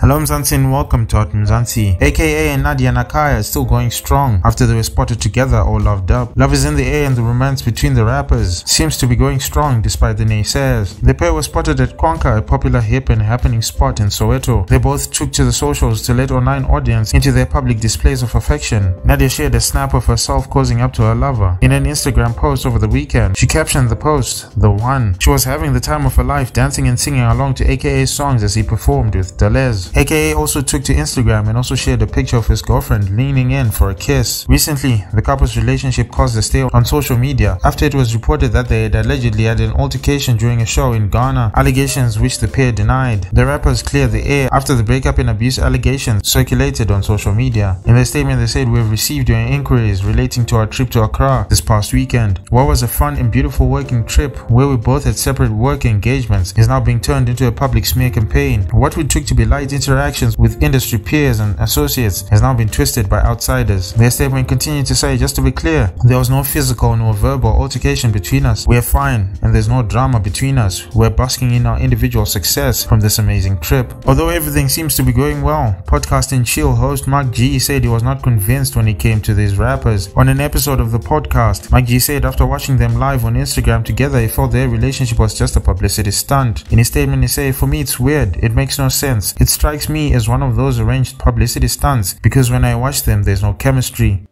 Hello Mzansi and welcome to Hot Mzansi. AKA and Nadia Nakai are still going strong after they were spotted together or loved up. Love is in the air and the romance between the rappers seems to be going strong despite the naysayers. The pair were spotted at Konka, a popular hip and happening spot in Soweto. They both took to the socials to let online audience into their public displays of affection. Nadia shared a snap of herself causing up to her lover. In an Instagram post over the weekend, she captioned the post, The One. She was having the time of her life dancing and singing along to AKA's songs as he performed with Deleuze. AKA also took to Instagram and also shared a picture of his girlfriend leaning in for a kiss. Recently, the couple's relationship caused a stir on social media after it was reported that they had allegedly had an altercation during a show in Ghana, allegations which the pair denied. The rappers cleared the air after the breakup and abuse allegations circulated on social media. In their statement, they said, We have received your inquiries relating to our trip to Accra this past weekend. What was a fun and beautiful working trip where we both had separate work engagements is now being turned into a public smear campaign. What we took to be light interactions with industry peers and associates has now been twisted by outsiders. Their statement continued to say, just to be clear, there was no physical nor verbal altercation between us. We're fine, and there's no drama between us. We're basking in our individual success from this amazing trip. Although everything seems to be going well, Podcast and Chill host MacG said he was not convinced when he came to these rappers. On an episode of the podcast, MacG said after watching them live on Instagram together, he felt their relationship was just a publicity stunt. In his statement, he said, For me, it's weird. It makes no sense. It strikes me as one of those arranged publicity stunts because when I watch them, there's no chemistry.